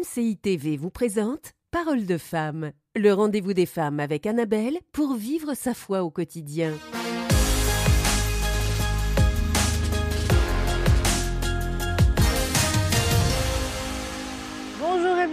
MCI TV vous présente Parole de femme, le rendez-vous des femmes avec Annabelle pour vivre sa foi au quotidien.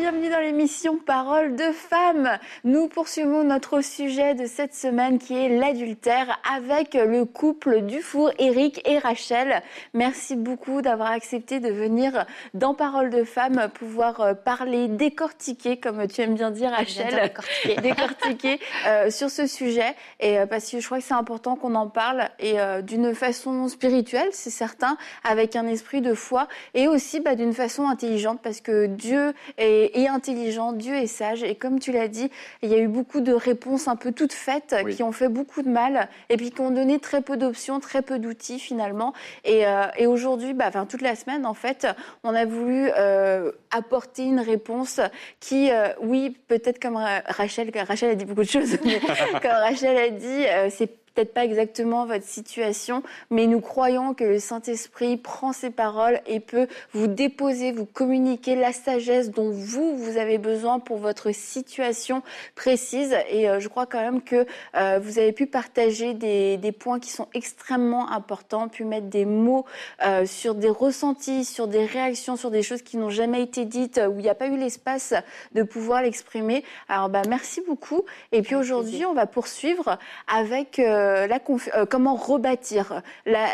Bienvenue dans l'émission Parole de femmes. Nous poursuivons notre sujet de cette semaine qui est l'adultère avec le couple Dufour, Eric et Rachel. Merci beaucoup d'avoir accepté de venir dans Parole de femmes, pouvoir euh, parler, décortiquer, comme tu aimes bien dire Rachel, Bien décortiquer. décortiquer euh, sur ce sujet. Et euh, parce que je crois que c'est important qu'on en parle et euh, d'une façon spirituelle, c'est certain, avec un esprit de foi et aussi bah, d'une façon intelligente parce que Dieu est, intelligent, Dieu est sage et comme tu l'as dit, il y a eu beaucoup de réponses un peu toutes faites Oui. qui ont fait beaucoup de mal et puis qui ont donné très peu d'options, très peu d'outils finalement. Et, euh, et aujourd'hui, bah, enfin toute la semaine en fait, on a voulu euh, apporter une réponse qui, euh, oui, peut-être comme Ra- Rachel, Rachel a dit beaucoup de choses, mais comme Rachel a dit, c'est peut-être pas exactement votre situation, mais nous croyons que le Saint-Esprit prend ces paroles et peut vous déposer, vous communiquer la sagesse dont vous, vous avez besoin pour votre situation précise. Et euh, je crois quand même que euh, vous avez pu partager des, des points qui sont extrêmement importants, pu mettre des mots euh, sur des ressentis, sur des réactions, sur des choses qui n'ont jamais été dites, où il n'y a pas eu l'espace de pouvoir l'exprimer. Alors, bah, merci beaucoup. Et puis aujourd'hui, on va poursuivre avec euh, confi- euh, comment rebâtir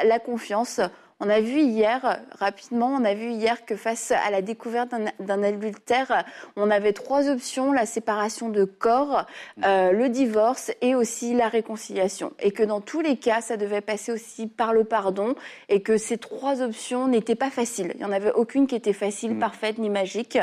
la confiance. On a vu hier, rapidement, on a vu hier que face à la découverte d'un- adultère, on avait trois options, la séparation de corps, euh, le divorce et aussi la réconciliation. Et que dans tous les cas, ça devait passer aussi par le pardon et que ces trois options n'étaient pas faciles. Il n'y en avait aucune qui était facile, parfaite ni magique.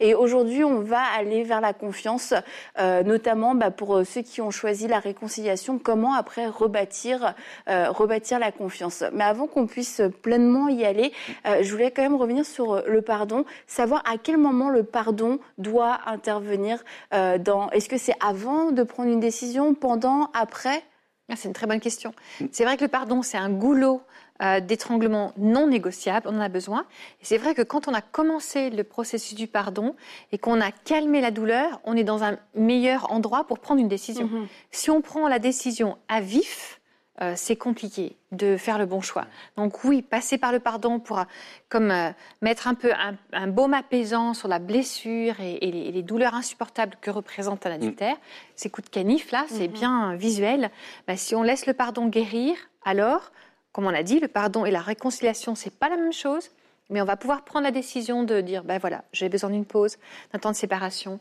Et aujourd'hui, on va aller vers la confiance, euh, notamment bah, pour euh, ceux qui ont choisi la réconciliation, comment après rebâtir, euh, rebâtir la confiance. Mais avant qu'on puisse pleinement y aller, euh, je voulais quand même revenir sur euh, le pardon, savoir à quel moment le pardon doit intervenir euh, dans. Est-ce que c'est avant de prendre une décision, pendant, après? Ah, C'est une très bonne question. C'est vrai que le pardon, c'est un goulot euh, d'étranglement non négociable, on en a besoin. Et c'est vrai que quand on a commencé le processus du pardon et qu'on a calmé la douleur, on est dans un meilleur endroit pour prendre une décision. Mhm. Si on prend la décision à vif, euh, c'est compliqué de faire le bon choix. Donc oui, passer par le pardon pour euh, comme euh, mettre un peu un, un baume apaisant sur la blessure et, et les, et les douleurs insupportables que représente un adultère. Ces coups de canif là, c'est bien euh, visuel. Bah, si on laisse le pardon guérir, alors, comme on a dit, le pardon et la réconciliation, c'est pas la même chose. Mais on va pouvoir prendre la décision de dire, ben voilà, j'ai besoin d'une pause, d'un temps de séparation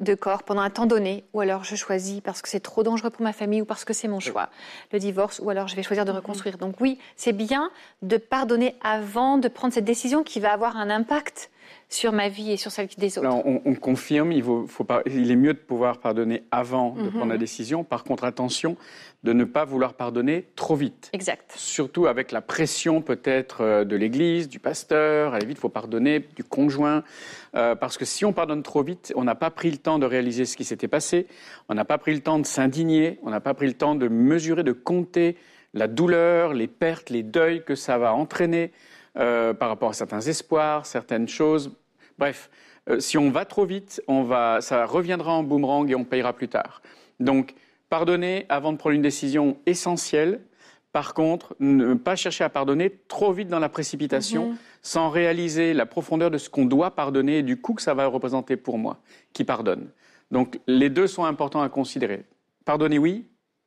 de corps pendant un temps donné, ou alors je choisis parce que c'est trop dangereux pour ma famille ou parce que c'est mon choix, le divorce, ou alors je vais choisir de reconstruire. Donc oui, c'est bien de pardonner avant de prendre cette décision qui va avoir un impact sur ma vie et sur celle des autres. Là, on, on confirme, il, vaut- faut il est mieux de pouvoir pardonner avant de Mhm. prendre la décision. Par contre, attention de ne pas vouloir pardonner trop vite. Exact. Surtout avec la pression peut-être euh, de l'Église, du pasteur, allez vite, il faut pardonner, du conjoint. Euh, parce que si on pardonne trop vite, on n'a pas pris le temps de réaliser ce qui s'était passé, on n'a pas pris le temps de s'indigner, on n'a pas pris le temps de mesurer, de compter la douleur, les pertes, les deuils que ça va entraîner euh, par rapport à certains espoirs, certaines choses. Bref, euh, si on va trop vite, on va, ça reviendra en boomerang et on payera plus tard. Donc, pardonner avant de prendre une décision essentielle. Par contre, ne pas chercher à pardonner trop vite dans la précipitation, sans réaliser la profondeur de ce qu'on doit pardonner et du coût que ça va représenter pour moi, qui pardonne. Donc, les deux sont importants à considérer. Pardonner, oui,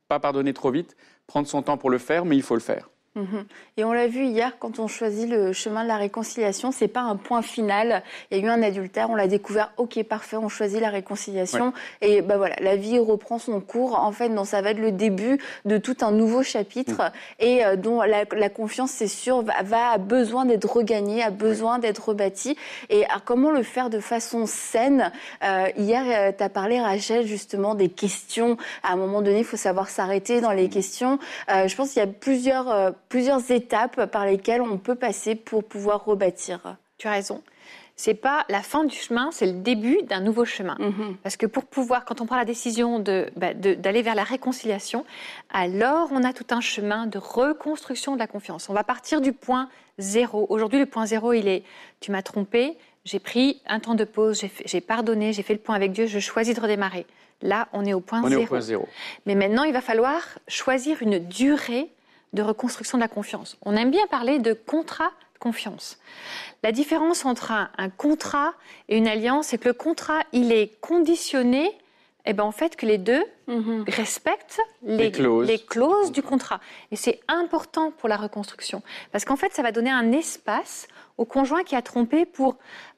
pas pardonner trop vite, prendre son temps pour le faire, mais il faut le faire. Mhm. Et on l'a vu hier, quand on choisit le chemin de la réconciliation, c'est pas un point final. Il y a eu un adultère, on l'a découvert, ok, parfait, on choisit la réconciliation. Et ben voilà, la vie reprend son cours. En fait, non, ça va être le début de tout un nouveau chapitre et euh, dont la, la confiance, c'est sûr, va, va a besoin d'être regagnée, a besoin d'être rebâtie. Et alors, comment le faire de façon saine? Euh, Hier, tu as parlé, Rachel, justement, des questions. À un moment donné, il faut savoir s'arrêter dans les questions. Euh, je pense qu'il y a plusieurs, euh, plusieurs étapes par lesquelles on peut passer pour pouvoir rebâtir. Tu as raison. C'est pas la fin du chemin, c'est le début d'un nouveau chemin. Mhm. Parce que pour pouvoir, quand on prend la décision de, bah, de- d'aller vers la réconciliation, alors on a tout un chemin de reconstruction de la confiance. On va partir du point zéro. Aujourd'hui, le point zéro, il est tu m'as trompé, j'ai pris un temps de pause, j'ai pardonné, j'ai fait le point avec Dieu, je choisis de redémarrer. Là, on est au point On est au point zéro. Mais maintenant, il va falloir choisir une durée de reconstruction de la confiance. On aime bien parler de contrat de confiance. La différence entre un, un contrat et une alliance, c'est que le contrat, il est conditionné, eh ben, en fait, que les deux Mhm. respectent les, Les clauses. les clauses du contrat. Et c'est important pour la reconstruction. Parce qu'en fait, ça va donner un espace au conjoint qui a trompé pour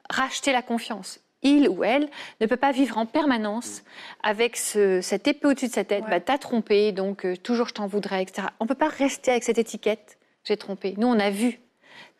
racheter la confiance. Il ou elle ne peut pas vivre en permanence avec ce- cette épée au-dessus de sa tête. Ouais. Bah, t'as trompé, donc euh, toujours je t'en voudrais, etc. On peut pas rester avec cette étiquette. J'ai trompé. Nous, on a vu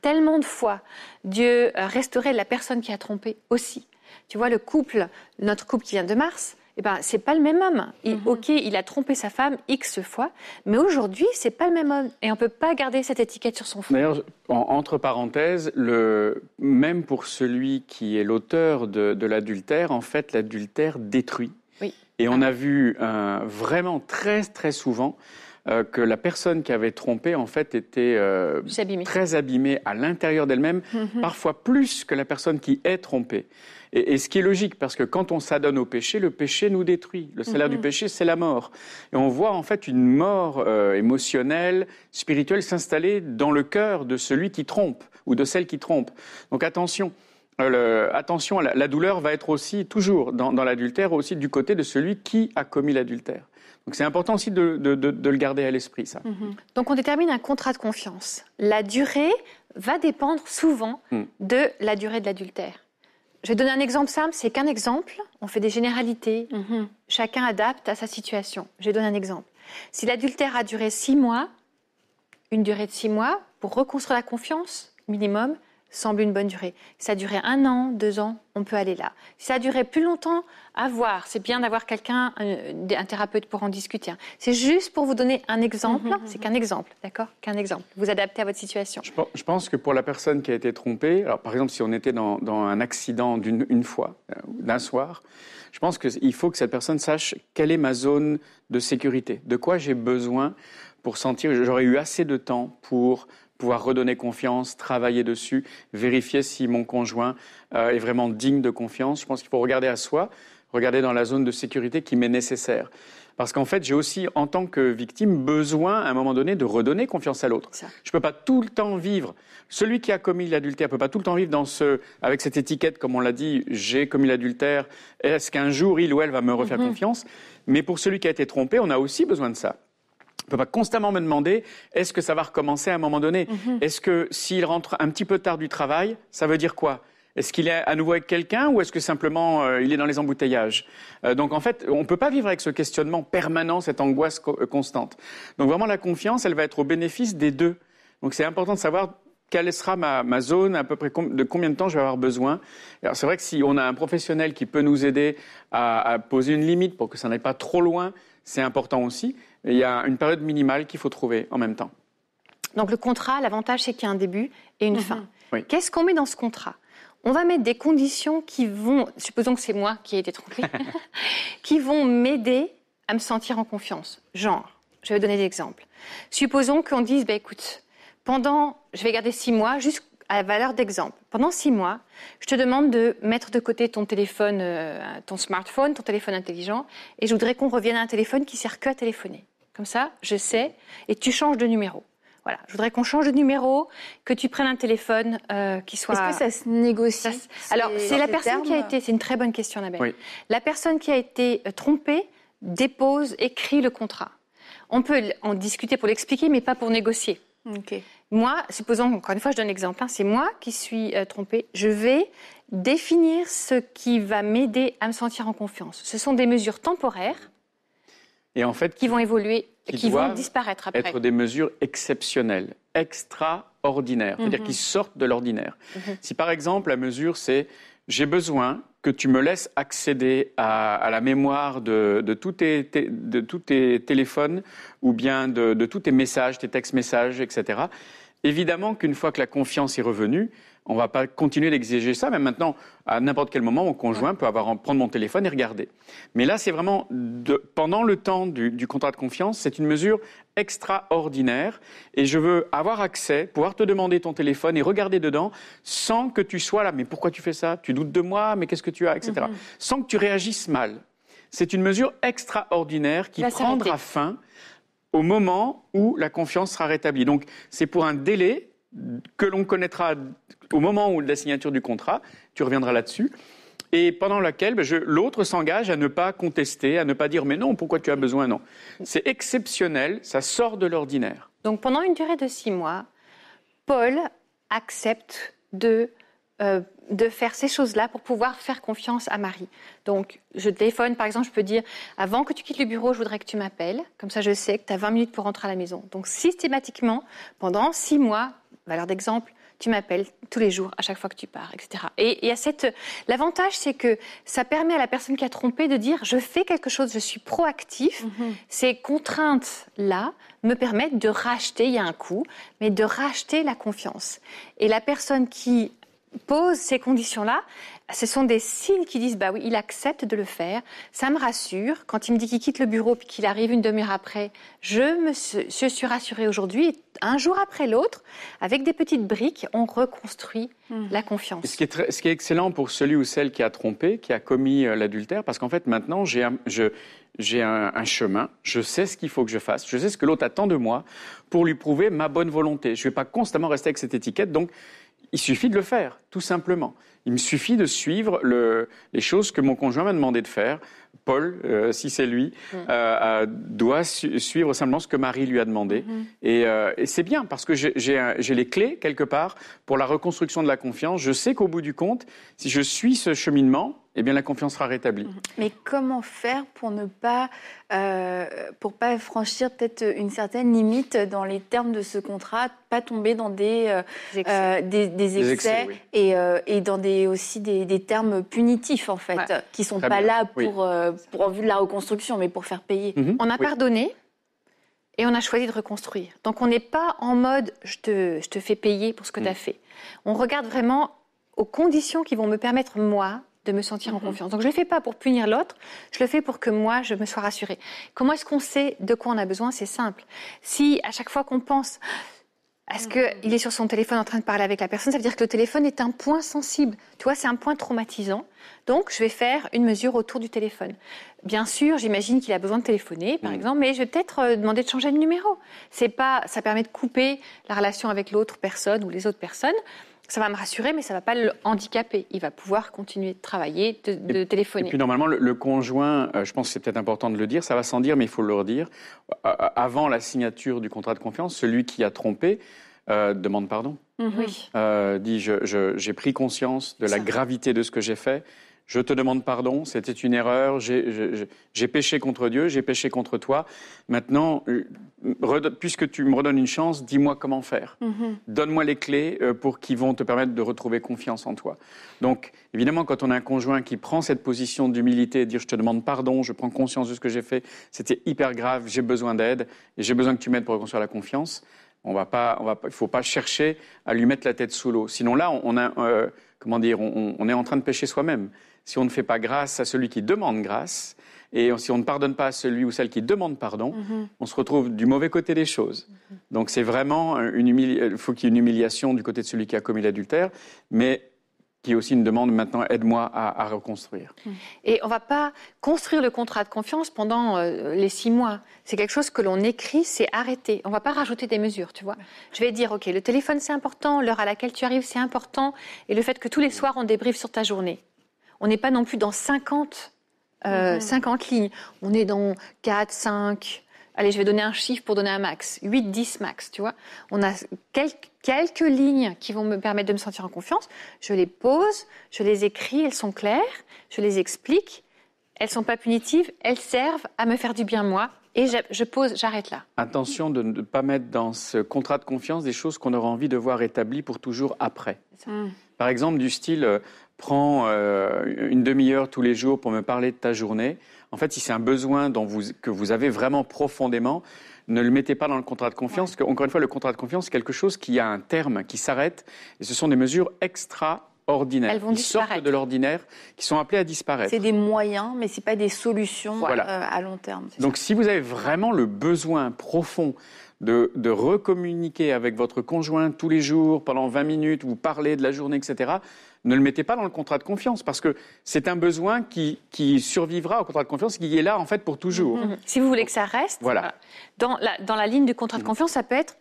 tellement de fois Dieu euh, restaurer la personne qui a trompé aussi. Tu vois, le couple, notre couple qui vient de Mars, eh ben, c'est pas le même homme. Il, Ok, il a trompé sa femme X fois, mais aujourd'hui, c'est pas le même homme. Et on peut pas garder cette étiquette sur son front. D'ailleurs, en- entre parenthèses, le, même pour celui qui est l'auteur de, de l'adultère, en fait, l'adultère détruit. Oui. Et on a vu euh, vraiment très, très souvent euh, que la personne qui avait trompé, en fait, était euh, très abîmée à l'intérieur d'elle-même, parfois plus que la personne qui est trompée. Et, et ce qui est logique, parce que quand on s'adonne au péché, le péché nous détruit. Le salaire du péché, c'est la mort. Et on voit en fait une mort euh, émotionnelle, spirituelle s'installer dans le cœur de celui qui trompe ou de celle qui trompe. Donc attention. Euh, le- attention, la, la douleur va être aussi toujours dans, dans l'adultère, aussi du côté de celui qui a commis l'adultère. Donc c'est important aussi de, de- de- de le garder à l'esprit, ça. Donc on détermine un contrat de confiance. La durée va dépendre souvent Hmm. de la durée de l'adultère. Je vais donner un exemple simple, c'est qu'un exemple, on fait des généralités, Mhm. chacun adapte à sa situation. Je vais donner un exemple. Si l'adultère a duré six mois, une durée de six mois, pour reconstruire la confiance, minimum, semble une bonne durée. Si ça a duré un an, deux ans, on peut aller là. Si ça a duré plus longtemps, à voir. C'est bien d'avoir quelqu'un, un, un thérapeute pour en discuter. hein. C'est juste pour vous donner un exemple. C'est qu'un exemple, d'accord? Qu'un exemple. Vous adaptez à votre situation. Je pen- je pense que pour la personne qui a été trompée, alors par exemple si on était dans, dans un accident d'une une fois, euh, d'un soir, je pense qu'il faut que cette personne sache quelle est ma zone de sécurité, de quoi j'ai besoin pour sentir que j'aurais eu assez de temps pour pouvoir redonner confiance, travailler dessus, vérifier si mon conjoint euh, est vraiment digne de confiance. Je pense qu'il faut regarder à soi, regarder dans la zone de sécurité qui m'est nécessaire. Parce qu'en fait, j'ai aussi, en tant que victime, besoin, à un moment donné, de redonner confiance à l'autre. Je ne peux pas tout le temps vivre. Celui qui a commis l'adultère ne peut pas tout le temps vivre dans ce, avec cette étiquette, comme on l'a dit, j'ai commis l'adultère. Est-ce qu'un jour, il ou elle va me refaire confiance? Mais pour celui qui a été trompé, on a aussi besoin de ça. On ne peut pas constamment me demander est-ce que ça va recommencer à un moment donné Est-ce que s'il rentre un petit peu tard du travail, ça veut dire quoi Est-ce qu'il est à nouveau avec quelqu'un ou est-ce que simplement euh, il est dans les embouteillages Euh, Donc en fait, on ne peut pas vivre avec ce questionnement permanent, cette angoisse co- euh, constante. Donc vraiment, la confiance, elle va être au bénéfice des deux. Donc c'est important de savoir quelle sera ma, ma zone, à peu près de combien de temps je vais avoir besoin. Alors c'est vrai que si on a un professionnel qui peut nous aider à, à poser une limite pour que ça n'aille pas trop loin, c'est important aussi. Et il y a une période minimale qu'il faut trouver en même temps. Donc le contrat, l'avantage, c'est qu'il y a un début et une fin. Oui. Qu'est-ce qu'on met dans ce contrat? On va mettre des conditions qui vont, supposons que c'est moi qui ai été trompée, qui vont m'aider à me sentir en confiance. Genre, je vais vous donner des exemples. Supposons qu'on dise, bah, écoute, pendant, je vais garder six mois, juste à la valeur d'exemple. Pendant six mois, je te demande de mettre de côté ton téléphone, euh, ton smartphone, ton téléphone intelligent, et je voudrais qu'on revienne à un téléphone qui sert que à téléphoner. Comme ça, je sais, et tu changes de numéro. Voilà, je voudrais qu'on change de numéro, que tu prennes un téléphone euh, qui soit. Est-ce que ça se négocie Ça Alors, c'est la personne qui a été. C'est une très bonne question, Annabelle. Oui. La personne qui a été euh, trompée dépose, écrit le contrat. On peut en discuter pour l'expliquer, mais pas pour négocier. Ok. Moi, supposons, encore une fois, je donne l'exemple, hein, c'est moi qui suis euh, trompée, je vais définir ce qui va m'aider à me sentir en confiance. Ce sont des mesures temporaires Et en fait, qui vont évoluer, Qui qui, vont disparaître après. être des mesures exceptionnelles, extraordinaires, c'est-à-dire Mhm. qui sortent de l'ordinaire. Si par exemple la mesure c'est j'ai besoin que tu me laisses accéder à, à la mémoire de, de tous tes, de tous tes téléphones ou bien de, de tous tes messages, tes textes-messages, etc. Évidemment qu'une fois que la confiance est revenue, On ne va pas continuer d'exiger ça, même maintenant, à n'importe quel moment, mon conjoint peut avoir, prendre mon téléphone et regarder. Mais là, c'est vraiment, de, pendant le temps du, du contrat de confiance, c'est une mesure extraordinaire et je veux avoir accès, pouvoir te demander ton téléphone et regarder dedans sans que tu sois là. Mais pourquoi tu fais ça? Tu doutes de moi Mais qu'est-ce que tu as? Etc. Mhm. Sans que tu réagisses mal. C'est une mesure extraordinaire qui prendra fin au moment où la confiance sera rétablie. Donc, c'est pour un délai que l'on connaîtra au moment où la signature du contrat. Tu reviendras là-dessus. Et pendant laquelle ben, l'autre s'engage à ne pas contester, à ne pas dire mais non, pourquoi tu as besoin Non. C'est exceptionnel, ça sort de l'ordinaire. Donc pendant une durée de six mois, Paul accepte de, euh, de faire ces choses-là pour pouvoir faire confiance à Marie. Donc je téléphone, par exemple, je peux dire, avant que tu quittes le bureau, je voudrais que tu m'appelles. Comme ça, je sais que tu as 20 minutes pour rentrer à la maison. Donc systématiquement, pendant six mois, valeur d'exemple, tu m'appelles tous les jours, à chaque fois que tu pars, etc. Et il y a cette... L'avantage, c'est que ça permet à la personne qui a trompé de dire, je fais quelque chose, je suis proactif. Ces contraintes-là me permettent de racheter, il y a un coût, mais de racheter la confiance. Et la personne qui pose ces conditions-là, ce sont des signes qui disent bah oui, il accepte de le faire. Ça me rassure. Quand il me dit qu'il quitte le bureau puis qu'il arrive une demi-heure après, je me suis, je suis rassurée aujourd'hui. Et Un jour après l'autre, avec des petites briques, on reconstruit la Et confiance. ce, qui est très- ce qui est excellent pour celui ou celle qui a trompé, qui a commis euh, l'adultère, parce qu'en fait maintenant j'ai un, je- j'ai un, un chemin, je sais ce qu'il faut que je fasse, je sais ce que l'autre attend de moi pour lui prouver ma bonne volonté. Je ne vais pas constamment rester avec cette étiquette, donc il suffit de le faire, tout simplement. Il me suffit de suivre le- les choses que mon conjoint m'a demandé de faire. Paul, euh, si c'est lui, Mm. euh, doit su- suivre simplement ce que Marie lui a demandé. Mm-hmm. Et, euh, et c'est bien parce que j'ai les clés quelque part pour la reconstruction de la confiance. Je sais qu'au bout du compte, si je suis ce cheminement, eh bien la confiance sera rétablie. Mais comment faire pour ne pas, euh, pour pas franchir peut-être une certaine limite dans les termes de ce contrat, pas tomber dans des, euh, Des excès. euh, des, des Des excès, excès, oui. et, euh, et dans des, aussi des, des termes punitifs en fait, Ouais. qui sont Très pas bien, là oui. pour, euh, pour en vue de la reconstruction, mais pour faire payer. Mhm. On a Oui. pardonné et on a choisi de reconstruire. Donc on n'est pas en mode je te, je te fais payer pour ce que Mm. tu as fait. On regarde vraiment aux conditions qui vont me permettre, moi, de me sentir en confiance. Donc je ne le fais pas pour punir l'autre, je le fais pour que moi, je me sois rassurée. Comment est-ce qu'on sait de quoi on a besoin? C'est simple. Si à chaque fois qu'on pense... Est-ce qu'il est sur son téléphone en train de parler avec la personne? Ça veut dire que le téléphone est un point sensible. Tu vois, c'est un point traumatisant. Donc, je vais faire une mesure autour du téléphone. Bien sûr, j'imagine qu'il a besoin de téléphoner, par Mm. exemple, mais je vais peut-être euh, demander de changer de numéro. C'est pas, ça permet de couper la relation avec l'autre personne ou les autres personnes. Ça va me rassurer, mais ça va pas le handicaper. Il va pouvoir continuer de travailler, de, de Et téléphoner. puis normalement, le, le conjoint, euh, je pense que c'est peut-être important de le dire, ça va sans dire, mais il faut le redire. Euh, avant la signature du contrat de confiance, celui qui a trompé euh, demande pardon. Oui. Euh, dit je- je- j'ai pris conscience de la Ça. gravité de ce que j'ai fait. Je te demande pardon, c'était une erreur. J'ai péché contre Dieu, j'ai péché contre toi. Maintenant, euh, puisque tu me redonnes une chance, dis-moi comment faire. Mhm. Donne-moi les clés euh, pour qui vont te permettre de retrouver confiance en toi. Donc, évidemment, quand on a un conjoint qui prend cette position d'humilité et dire je te demande pardon, je prends conscience de ce que j'ai fait, c'était hyper grave, j'ai besoin d'aide et j'ai besoin que tu m'aides pour reconstruire la confiance. On va pas, on va pas, il faut pas chercher à lui mettre la tête sous l'eau. Sinon là, on, on a, euh, comment dire, on, on est en train de pécher soi-même. Si on ne fait pas grâce à celui qui demande grâce, et si on ne pardonne pas à celui ou celle qui demande pardon, Mhm. on se retrouve du mauvais côté des choses. Donc c'est vraiment une humili- il faut qu'il y ait une humiliation du côté de celui qui a commis l'adultère, mais qui est aussi une demande maintenant aide-moi à, à reconstruire. Et on va pas construire le contrat de confiance pendant euh, les six mois. C'est quelque chose que l'on écrit, c'est arrêté. On va pas rajouter des mesures, tu vois. Je vais dire, ok, le téléphone c'est important, l'heure à laquelle tu arrives c'est important, et le fait que tous les soirs on débriefe sur ta journée. On n'est pas non plus dans 50, euh, Mhm. 50 lignes. On est dans 4, 5. Allez, je vais donner un chiffre pour donner un max. 8, 10 max, tu vois. On a quelques, quelques lignes qui vont me permettre de me sentir en confiance. Je les pose, je les écris, elles sont claires, je les explique. Elles sont pas punitives, elles servent à me faire du bien moi. Et je, je pose, j'arrête là. Attention de ne pas mettre dans ce contrat de confiance des choses qu'on aura envie de voir établies pour toujours après. Mhm. Par exemple, du style, euh, prends euh, une demi-heure tous les jours pour me parler de ta journée. En fait, si c'est un besoin dont vous, que vous avez vraiment profondément, ne le mettez pas dans le contrat de confiance. Parce que, encore une fois, le contrat de confiance, c'est quelque chose qui a un terme, qui s'arrête. Et ce sont des mesures extraordinaires, Elles vont qui sortent de l'ordinaire, qui sont appelées à disparaître. C'est des moyens, mais c'est pas des solutions Voilà. euh, à long terme. Donc, si vous avez vraiment le besoin profond de, de recommuniquer avec votre conjoint tous les jours, pendant 20 minutes, vous parler de la journée, etc., ne le mettez pas dans le contrat de confiance, parce que c'est un besoin qui, qui survivra au contrat de confiance, qui est là, en fait, pour toujours. Mhm. Si vous voulez que ça reste, Voilà. Dans, la, dans la ligne du contrat de Mhm. confiance, ça peut être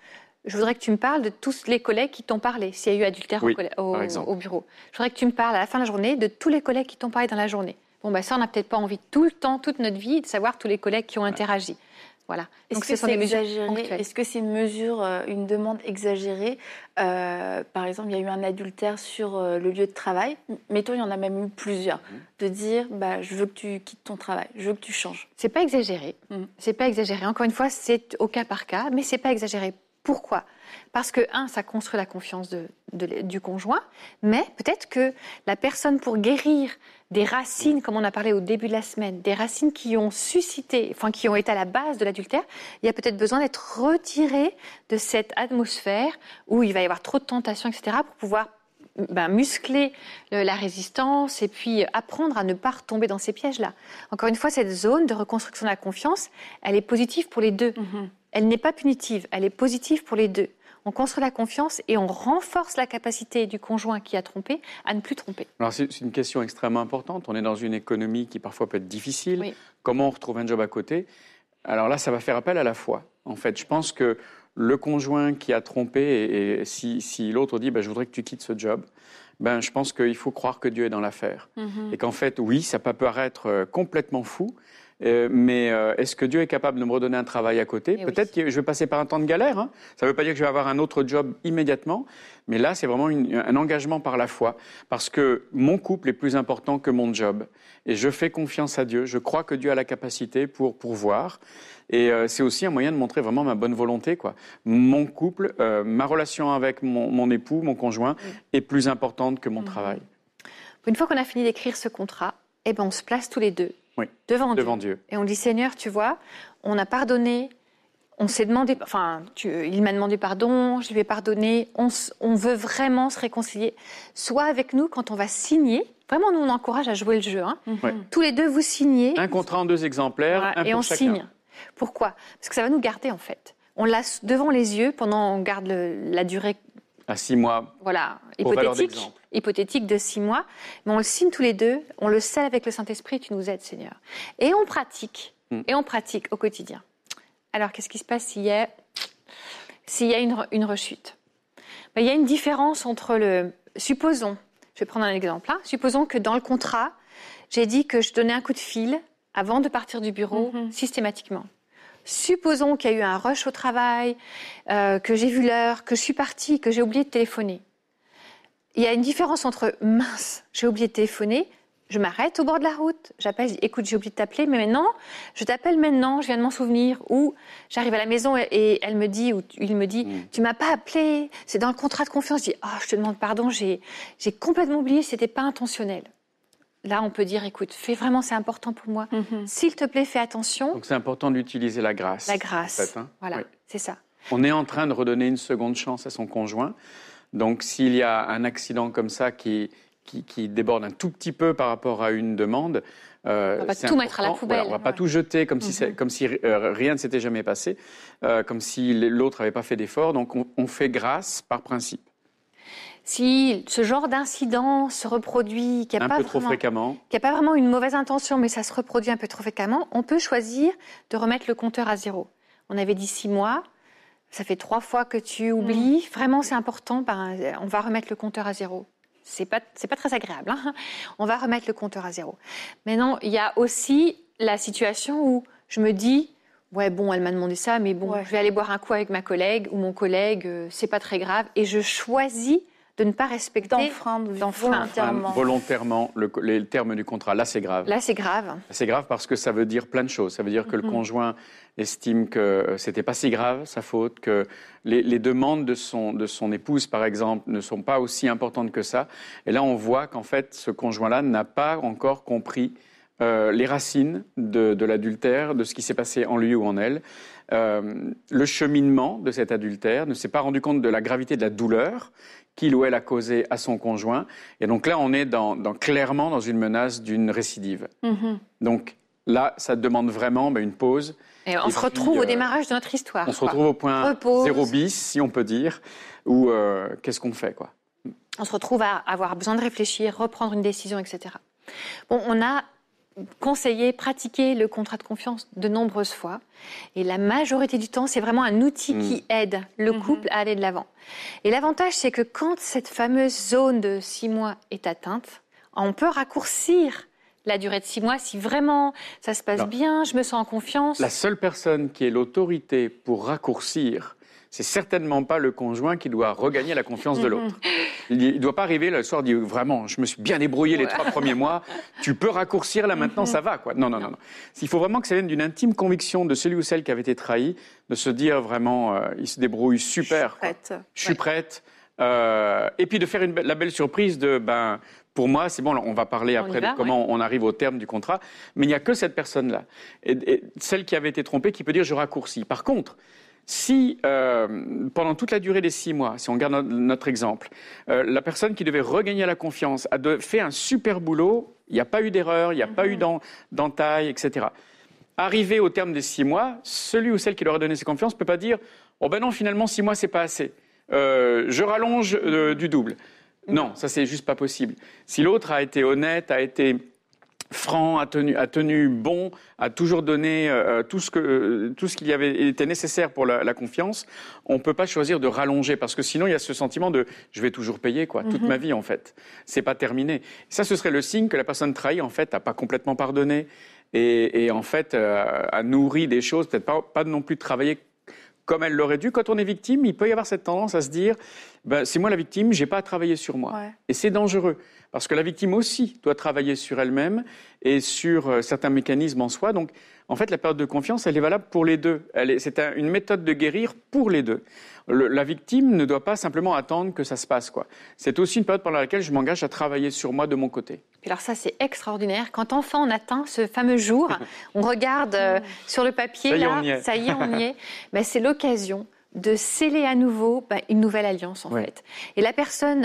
je voudrais que tu me parles de tous les collègues qui t'ont parlé, s'il y a eu adultère au Oui, au, bureau. Je voudrais que tu me parles à la fin de la journée de tous les collègues qui t'ont parlé dans la journée. Bon, bah, ça, on n'a peut-être pas envie tout le temps, toute notre vie, de savoir tous les collègues qui ont interagi. Voilà. Est-ce Donc, que ce sont c'est des mesures exagéré. Est-ce que c'est une mesure, euh, une demande exagérée Euh, Par exemple, il y a eu un adultère sur euh, le lieu de travail. Mettons, il y en a même eu plusieurs. Mhm. De dire, bah, je veux que tu quittes ton travail, je veux que tu changes. C'est pas exagéré. Mm. C'est pas exagéré. Encore une fois, c'est au cas par cas, mais c'est pas exagéré. Pourquoi? Parce que, un, ça construit la confiance du conjoint, mais peut-être que la personne, pour guérir des racines, comme on a parlé au début de la semaine, des racines qui ont suscité, enfin qui ont été à la base de l'adultère, il y a peut-être besoin d'être retiré de cette atmosphère où il va y avoir trop de tentations, etc., pour pouvoir ben, muscler le- la résistance et puis apprendre à ne pas retomber dans ces pièges-là. Encore une fois, cette zone de reconstruction de la confiance, elle est positive pour les deux. Elle n'est pas punitive, elle est positive pour les deux. On construit la confiance et on renforce la capacité du conjoint qui a trompé à ne plus tromper. Alors, c'est une question extrêmement importante. On est dans une économie qui parfois peut être difficile. Oui. Comment on retrouve un job à côté? Alors là, ça va faire appel à la foi. En fait, je pense que le conjoint qui a trompé, et, et si, si l'autre dit bah, Je voudrais que tu quittes ce job, ben, je pense qu'il faut croire que Dieu est dans l'affaire. Et qu'en fait, oui, ça peut paraître euh, complètement fou. Euh, mais euh, est-ce que Dieu est capable de me redonner un travail à côté? Eh oui. Peut-être que je vais passer par un temps de galère. hein. Ça ne veut pas dire que je vais avoir un autre job immédiatement. Mais là, c'est vraiment une- un engagement par la foi. Parce que mon couple est plus important que mon job. Et je fais confiance à Dieu. Je crois que Dieu a la capacité pour pourvoir. Et euh, c'est aussi un moyen de montrer vraiment ma bonne volonté. Quoi. Mon couple, ma relation avec mon, mon époux, mon conjoint, est plus importante que mon Mhm. travail. Une fois qu'on a fini d'écrire ce contrat, eh ben, on se place tous les deux Oui. devant, Devant Dieu. Dieu. Et on dit Seigneur, tu vois, on a pardonné, on s'est demandé, enfin, tu- il m'a demandé pardon, je lui ai pardonné, on, on veut vraiment se réconcilier. Sois avec nous quand on va signer. Vraiment, nous, on encourage à jouer le jeu. hein. Ouais. Tous les deux, vous signez Un contrat en deux exemplaires, voilà, un et pour on chacun. signe. Pourquoi? Parce que ça va nous garder, en fait. On l'a devant les yeux pendant, on garde le- la durée À six mois. voilà, hypothétique, de six mois, mais on le signe tous les deux, on le scelle avec le Saint-Esprit, tu nous aides Seigneur. Et on pratique, Mm. et on pratique au quotidien. Alors qu'est-ce qui se passe s'il y a, s'il y a une, une rechute? Ben, Il y a une différence entre le... Supposons, je vais prendre un exemple, hein, supposons que dans le contrat, j'ai dit que je donnais un coup de fil avant de partir du bureau Mhm. systématiquement. Supposons qu'il y a eu un rush au travail, euh, que j'ai vu l'heure, que je suis partie, que j'ai oublié de téléphoner. Il y a une différence entre mince, j'ai oublié de téléphoner, je m'arrête au bord de la route, j'appelle, je dis écoute, j'ai oublié de t'appeler, mais maintenant, je t'appelle maintenant, je viens de m'en souvenir, ou j'arrive à la maison et, et elle me dit, ou il me dit, Mm. tu m'as pas appelé, c'est dans le contrat de confiance. Je dis, ah, je te demande pardon, j'ai j'ai complètement oublié, c'était pas intentionnel. Là, on peut dire, écoute, fais vraiment, c'est important pour moi. Mhm. S'il te plaît, fais attention. Donc c'est important d'utiliser la grâce. La grâce. en fait, hein. Voilà, Oui. c'est ça. On est en train de redonner une seconde chance à son conjoint. Donc, s'il y a un accident comme ça qui, qui, qui déborde un tout petit peu par rapport à une demande, euh, On va pas tout mettre à la poubelle, Voilà, on va pas ouais. tout jeter comme si, Mhm. c'est- comme si euh, rien ne s'était jamais passé, euh, comme si l'autre n'avait pas fait d'effort. Donc, on, on fait grâce par principe. Si ce genre d'incident se reproduit, qu'il n'y a, pas vraiment- y a pas vraiment une mauvaise intention, mais ça se reproduit un peu trop fréquemment, on peut choisir de remettre le compteur à zéro. On avait dit six mois, ça fait trois fois que tu oublies. Vraiment, c'est important. ben, on va remettre le compteur à zéro. C'est pas, c'est pas très agréable. hein. on va remettre le compteur à zéro. Maintenant, il y a aussi la situation où je me dis, ouais, bon, elle m'a demandé ça, mais bon, Ouais. je vais aller boire un coup avec ma collègue ou mon collègue, euh, c'est pas très grave, et je choisis de ne pas respecter. D'enfreindre volontairement. Volontairement, le, les termes du contrat. Là, c'est grave. Là, c'est grave. C'est grave parce que ça veut dire plein de choses. Ça veut dire que le Mhm. conjoint estime que euh, c'était pas si grave sa faute, que les, les demandes de son, de son épouse, par exemple, ne sont pas aussi importantes que ça. Et là, on voit qu'en fait, ce conjoint-là n'a pas encore compris euh, les racines de, de l'adultère, de ce qui s'est passé en lui ou en elle, euh, le cheminement de cet adultère, ne s'est pas rendu compte de la gravité de la douleur qu'il ou elle a causée à son conjoint. Et donc là, on est dans, dans- clairement dans une menace d'une récidive. Mhm. Donc là, ça demande vraiment ben, une pause. Et on Et se puis, retrouve euh, au démarrage de notre histoire. On se retrouve au point Repose. zéro bis, si on peut dire, ou euh, qu'est-ce qu'on fait quoi? On se retrouve à avoir besoin de réfléchir, reprendre une décision, etc. Bon, on a conseillé, pratiqué le contrat de confiance de nombreuses fois. Et la majorité du temps, c'est vraiment un outil Mm. qui aide le Mhm. couple à aller de l'avant. Et l'avantage, c'est que quand cette fameuse zone de six mois est atteinte, on peut raccourcir la durée de six mois si vraiment ça se passe Non. bien, je me sens en confiance. La seule personne qui ait l'autorité pour raccourcir, c'est certainement pas le conjoint qui doit regagner la confiance de l'autre. Il ne doit pas arriver le soir dire vraiment, je me suis bien débrouillé les Ouais. trois premiers mois, tu peux raccourcir là maintenant, ça va quoi. Non, non, non, non. Il faut vraiment que ça vienne d'une intime conviction de celui ou celle qui avait été trahi, de se dire vraiment, euh, il se débrouille super. quoi. Prête. je suis prête. Euh, et puis de faire une la belle surprise de, ben, pour moi, c'est bon, on va parler On après va, de comment on arrive au terme du contrat, mais il n'y a que cette personne-là, et, et celle qui avait été trompée, qui peut dire je raccourcis. Par contre, si euh, pendant toute la durée des six mois, si on garde no- notre exemple, euh, la personne qui devait regagner la confiance a de- fait un super boulot, il n'y a pas eu d'erreur, il n'y a pas eu d'en- d'entaille, etc. Arrivé au terme des six mois, celui ou celle qui leur a donné ses confiances ne peut pas dire Oh ben non, finalement, six mois, c'est pas assez. Euh, je rallonge du double. Non, ça, c'est juste pas possible. Si l'autre a été honnête, a été franc, a tenu, a tenu bon, a toujours donné euh, tout ce que euh, tout ce qu'il y avait été nécessaire pour la, la confiance, on peut pas choisir de rallonger parce que sinon il y a ce sentiment de je vais toujours payer quoi toute ma vie en fait. C'est pas terminé. Ça ce serait le signe que la personne trahie en fait a pas complètement pardonné et, et en fait euh, a nourri des choses peut-être pas pas non plus de travailler comme elle l'aurait dû. Quand on est victime, il peut y avoir cette tendance à se dire ben, c'est moi la victime, j'ai pas à travailler sur moi. Ouais. Et c'est dangereux, parce que la victime aussi doit travailler sur elle-même et sur euh, certains mécanismes en soi. Donc, en fait, la période de confiance, elle est valable pour les deux. C'est un- une méthode de guérir pour les deux. Le- la victime ne doit pas simplement attendre que ça se passe. quoi. C'est aussi une période pendant laquelle je m'engage à travailler sur moi de mon côté. Puis alors ça, c'est extraordinaire. Quand enfant, on atteint ce fameux jour, on regarde euh, sur le papier, Ça y est, là, on y est. ça y est, on y est. Ben, c'est l'occasion de sceller à nouveau ben, une nouvelle alliance, en Ouais. fait. Et la personne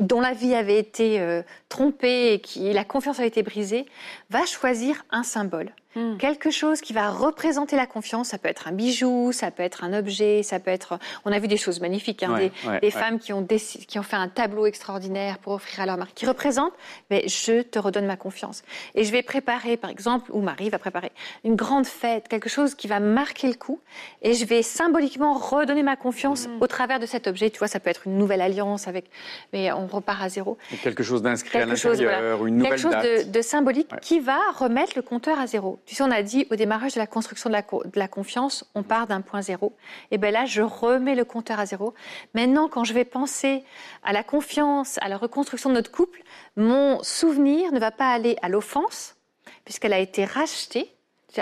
dont la vie avait été euh, trompée et qui la confiance avait été brisée, va choisir un symbole. Mm. Quelque chose qui va représenter la confiance, ça peut être un bijou, ça peut être un objet, ça peut être... On a vu des choses magnifiques, hein, Ouais, des, ouais, des ouais. femmes qui ont, déci- qui ont fait un tableau extraordinaire pour offrir à leur mari, qui représente, mais je te redonne ma confiance. Et je vais préparer, par exemple, ou Marie va préparer une grande fête, quelque chose qui va marquer le coup, et je vais symboliquement redonner ma confiance Mm. au travers de cet objet. Tu vois, ça peut être une nouvelle alliance avec, mais on repart à zéro. Et quelque chose d'inscrit à l'intérieur, voilà. une nouvelle Quelque chose date. de, de symbolique qui va remettre le compteur à zéro. Tu on a dit au démarrage de la construction de la, de la confiance, on part d'un point zéro. Et bien là, je remets le compteur à zéro. Maintenant, quand je vais penser à la confiance, à la reconstruction de notre couple, mon souvenir ne va pas aller à l'offense, puisqu'elle a été rachetée.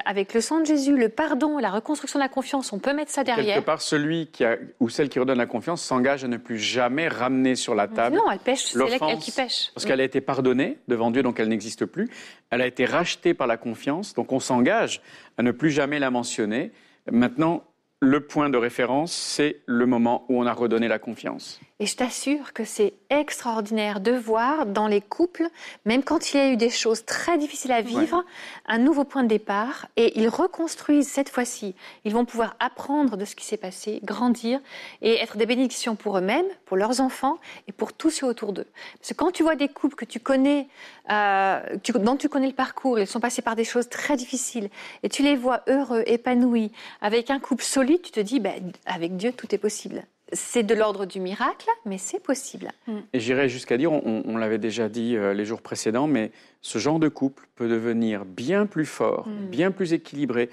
Avec le sang de Jésus, le pardon, la reconstruction de la confiance, on peut mettre ça derrière. Quelque part, celui qui a, ou celle qui redonne la confiance s'engage à ne plus jamais ramener sur la table Non, elle pêche, c'est elle qui pêche. Parce qu'elle a été pardonnée devant Dieu, donc elle n'existe plus. Elle a été rachetée par la confiance, donc on s'engage à ne plus jamais la mentionner. Maintenant, le point de référence, c'est le moment où on a redonné la confiance. Et je t'assure que c'est extraordinaire de voir dans les couples, même quand il y a eu des choses très difficiles à vivre, un nouveau point de départ. Et ils reconstruisent cette fois-ci. Ils vont pouvoir apprendre de ce qui s'est passé, grandir et être des bénédictions pour eux-mêmes, pour leurs enfants et pour tous ceux autour d'eux. Parce que quand tu vois des couples que tu connais, euh, tu- dont tu connais le parcours, ils sont passés par des choses très difficiles, et tu les vois heureux, épanouis, avec un couple solide, tu te dis, ben, avec Dieu, tout est possible. C'est de l'ordre du miracle, mais c'est possible. Et j'irais jusqu'à dire, on, on l'avait déjà dit euh, les jours précédents, mais ce genre de couple peut devenir bien plus fort, bien plus équilibré,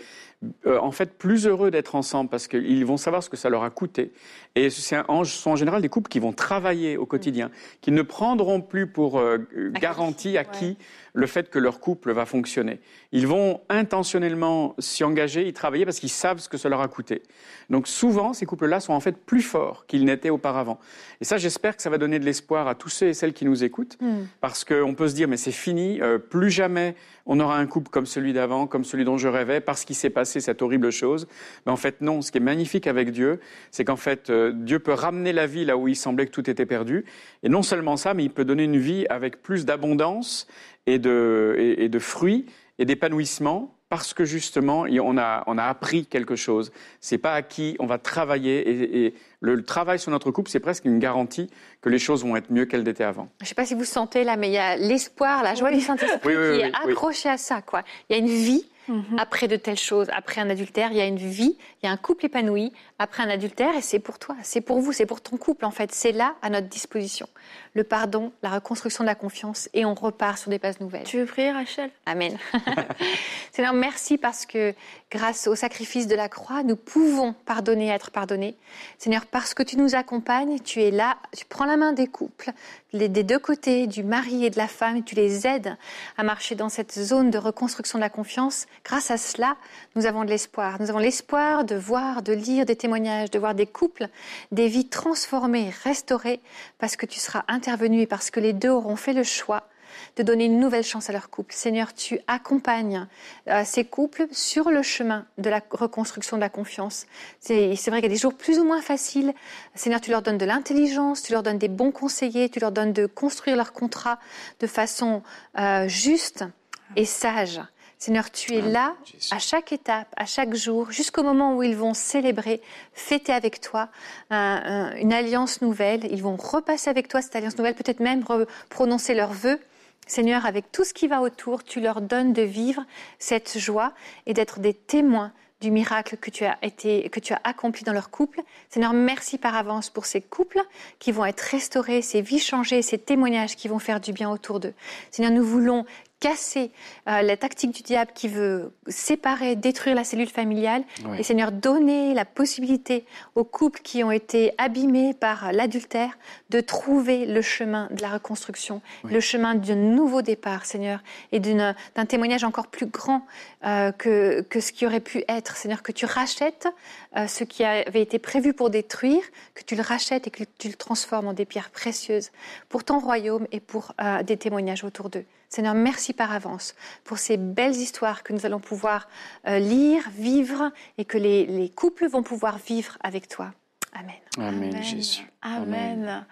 euh, en fait plus heureux d'être ensemble parce qu'ils vont savoir ce que ça leur a coûté. Et un- ce sont en général des couples qui vont travailler au quotidien, qui ne prendront plus pour euh, garantie, acquis, le fait que leur couple va fonctionner. Ils vont intentionnellement s'y engager, y travailler parce qu'ils savent ce que ça leur a coûté. Donc souvent, ces couples-là sont en fait plus forts qu'ils n'étaient auparavant. Et ça, j'espère que ça va donner de l'espoir à tous ceux et celles qui nous écoutent, parce qu'on peut se dire, mais c'est fini, euh, plus jamais on aura un couple comme celui d'avant, comme celui dont je rêvais, parce qu'il s'est passé cette horrible chose. Mais en fait, non. Ce qui est magnifique avec Dieu, c'est qu'en fait, euh, Dieu peut ramener la vie là où il semblait que tout était perdu. Et non seulement ça, mais il peut donner une vie avec plus d'abondance et de fruits et d'épanouissement parce que justement, on a, on a appris quelque chose. C'est pas acquis, on va travailler et, le, travail sur notre couple, c'est presque une garantie que les choses vont être mieux qu'elles étaient avant. Je ne sais pas si vous sentez là, mais il y a l'espoir, la joie du Saint-Esprit qui est accrochée à ça. Quoi. Il y a une vie Mhm. Après de telles choses, après un adultère, il y a une vie, il y a un couple épanoui. Après un adultère, et c'est pour toi, c'est pour vous, c'est pour ton couple en fait. C'est là à notre disposition. Le pardon, la reconstruction de la confiance, et on repart sur des bases nouvelles. Tu veux prier, Rachel? Amen. Seigneur, merci parce que grâce au sacrifice de la croix, nous pouvons pardonner et être pardonnés. Seigneur, parce que tu nous accompagnes, tu es là, tu prends la main des couples, des deux côtés, du mari et de la femme, et tu les aides à marcher dans cette zone de reconstruction de la confiance grâce à cela, nous avons de l'espoir. Nous avons l'espoir de voir, de lire des témoignages, de voir des couples, des vies transformées, restaurées, parce que tu seras intervenu et parce que les deux auront fait le choix de donner une nouvelle chance à leur couple. Seigneur, tu accompagnes euh, ces couples sur le chemin de la reconstruction de la confiance. C'est vrai qu'il y a des jours plus ou moins faciles. Seigneur, tu leur donnes de l'intelligence, tu leur donnes des bons conseillers, tu leur donnes de construire leur contrat de façon euh, juste et sage. Seigneur, tu es là à chaque étape, à chaque jour, jusqu'au moment où ils vont célébrer, fêter avec toi une alliance nouvelle. Ils vont repasser avec toi cette alliance nouvelle, peut-être même prononcer leurs vœux. Seigneur, avec tout ce qui va autour, tu leur donnes de vivre cette joie et d'être des témoins du miracle que tu as été, que tu as accompli dans leur couple. Seigneur, merci par avance pour ces couples qui vont être restaurés, ces vies changées, ces témoignages qui vont faire du bien autour d'eux. Seigneur, nous voulons casser euh, la tactique du diable qui veut séparer, détruire la cellule familiale. Et Seigneur, donner la possibilité aux couples qui ont été abîmés par l'adultère de trouver le chemin de la reconstruction, le chemin d'un nouveau départ, Seigneur, et d'un témoignage encore plus grand euh, que, que, ce qui aurait pu être. Seigneur, que tu rachètes euh, ce qui avait été prévu pour détruire, que tu le rachètes et que tu le transformes en des pierres précieuses pour ton royaume et pour des témoignages autour d'eux. Seigneur, merci par avance pour ces belles histoires que nous allons pouvoir euh, lire, vivre et que les, couples vont pouvoir vivre avec toi. Amen. Amen, Jésus. Amen.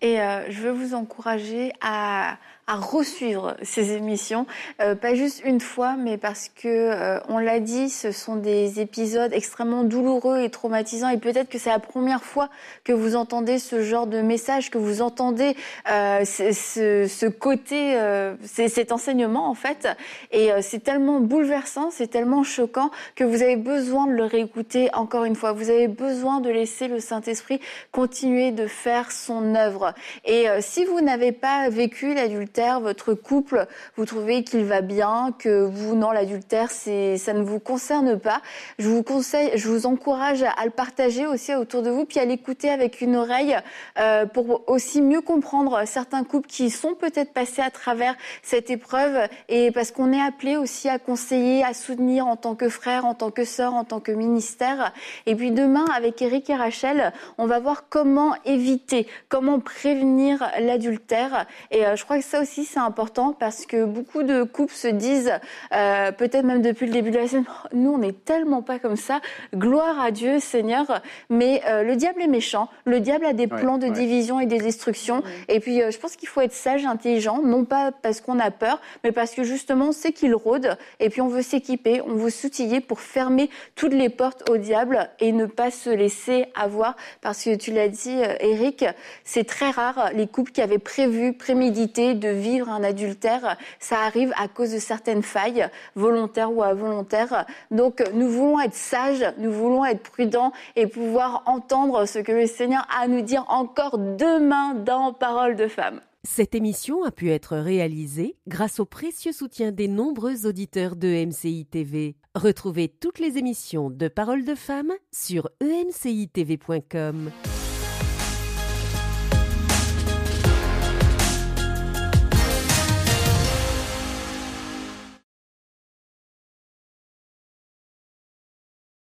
Et euh, je veux vous encourager à à resuivre ces émissions, euh, pas juste une fois, mais parce que euh, on l'a dit, ce sont des épisodes extrêmement douloureux et traumatisants, et peut-être que c'est la première fois que vous entendez ce genre de message, que vous entendez euh, ce, ce, côté, cet enseignement en fait, et c'est tellement bouleversant, c'est tellement choquant que vous avez besoin de le réécouter encore une fois. Vous avez besoin de laisser le Saint-Esprit continuer de faire son œuvre. Et si vous n'avez pas vécu l'adultère votre couple, vous trouvez qu'il va bien, que vous, non, l'adultère, ça ne vous concerne pas. Je vous conseille, je vous encourage à, le partager aussi autour de vous, puis à l'écouter avec une oreille euh, pour aussi mieux comprendre certains couples qui sont peut-être passés à travers cette épreuve et parce qu'on est appelé aussi à conseiller, à soutenir en tant que frère, en tant que sœur, en tant que ministère. Et puis demain, avec Eric et Rachel, on va voir comment éviter, comment prévenir l'adultère. Et euh, je crois que ça aussi, c'est important parce que beaucoup de couples se disent, euh, peut-être même depuis le début de la semaine, nous, on n'est tellement pas comme ça. Gloire à Dieu, Seigneur. Mais euh, le diable est méchant. Le diable a des plans de division et des destructions. Et puis, euh, je pense qu'il faut être sage, intelligent, non pas parce qu'on a peur, mais parce que justement, on sait qu'il rôde. Et puis, on veut s'équiper, on veut s'outiller pour fermer toutes les portes au diable et ne pas se laisser avoir. Parce que tu l'as dit, Eric, c'est très rare les couples qui avaient prévu, prémédité de vivre un adultère, ça arrive à cause de certaines failles, volontaires ou involontaires. Donc nous voulons être sages, nous voulons être prudents et pouvoir entendre ce que le Seigneur a à nous dire encore demain dans Parole de femme. Cette émission a pu être réalisée grâce au précieux soutien des nombreux auditeurs de MCI TV. Retrouvez toutes les émissions de Parole de femme sur emcitv.com.